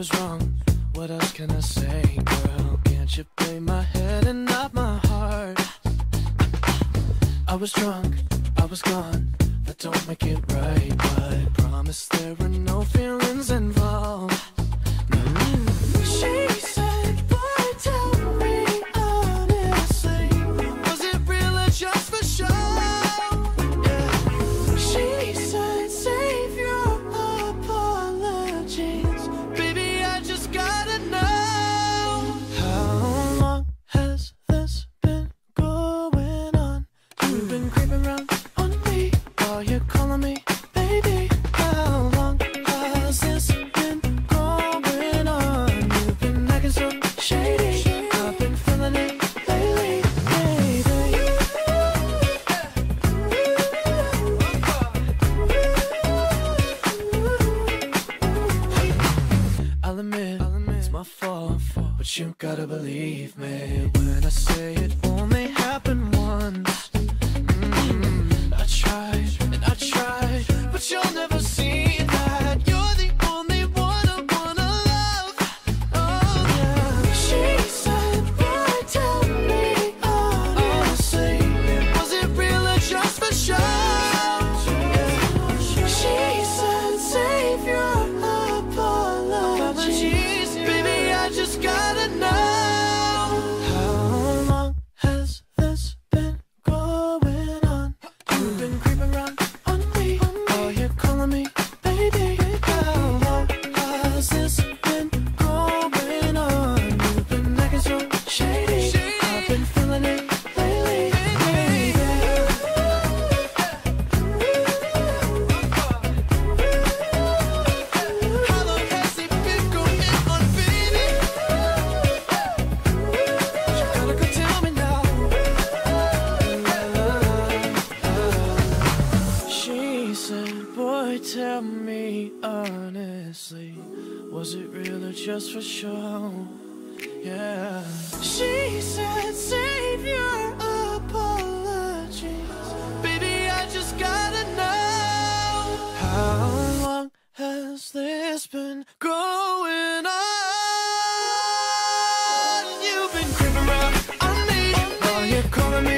was wrong. What else can I say, girl? Can't you play my head and not my heart? I was drunk, I was gone. That don't make it right, but I promise there were no feelings involved. But you gotta believe me when I say it only happened once. said, boy, tell me honestly Was it real or just for show? Yeah She said, save your apologies Baby, I just gotta know How long has this been going on? You've been creeping around on me Are you calling me